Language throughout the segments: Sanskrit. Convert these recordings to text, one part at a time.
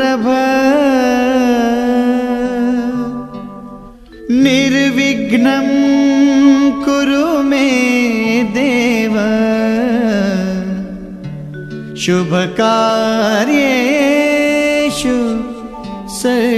समप्रभ निर्विघ्नं कुरु मे देव। शुभकार्येषु सर्वदा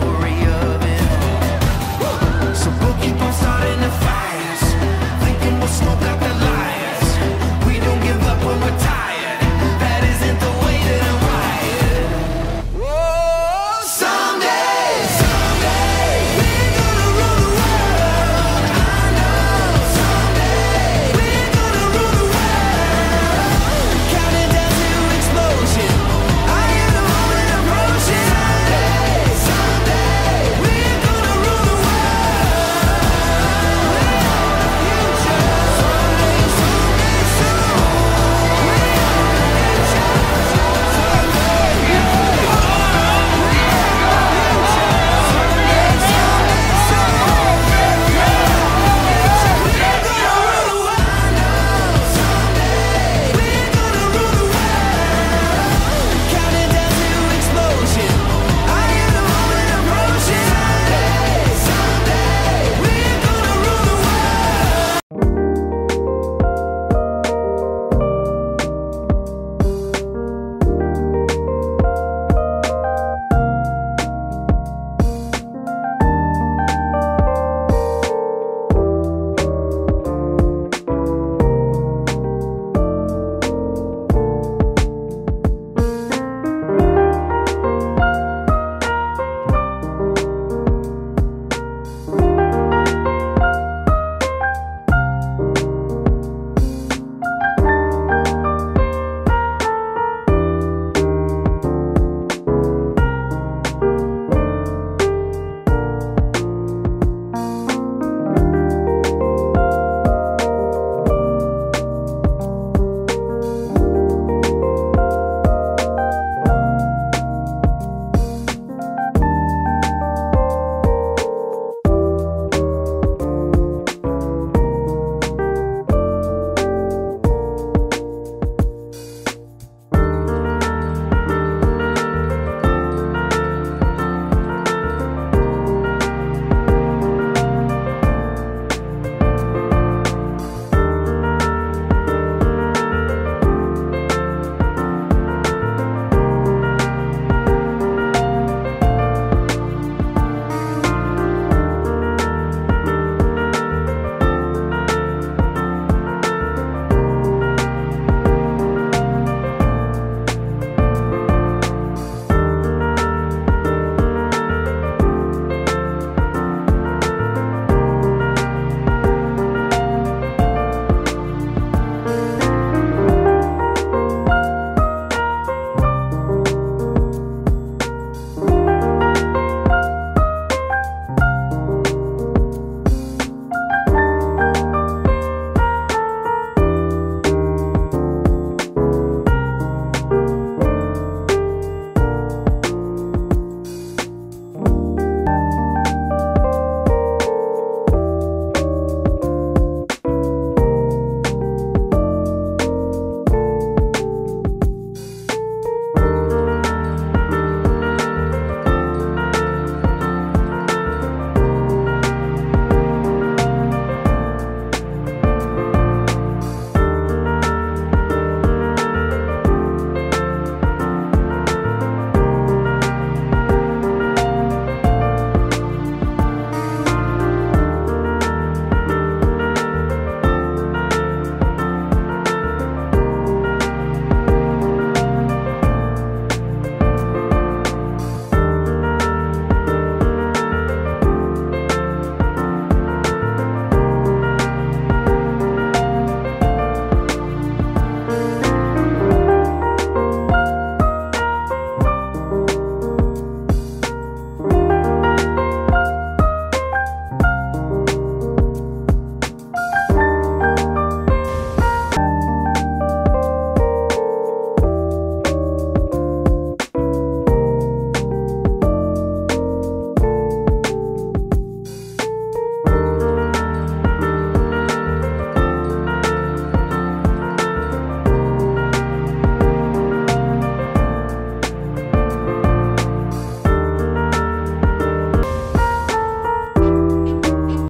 story of it all. So we'll keep on starting to fight.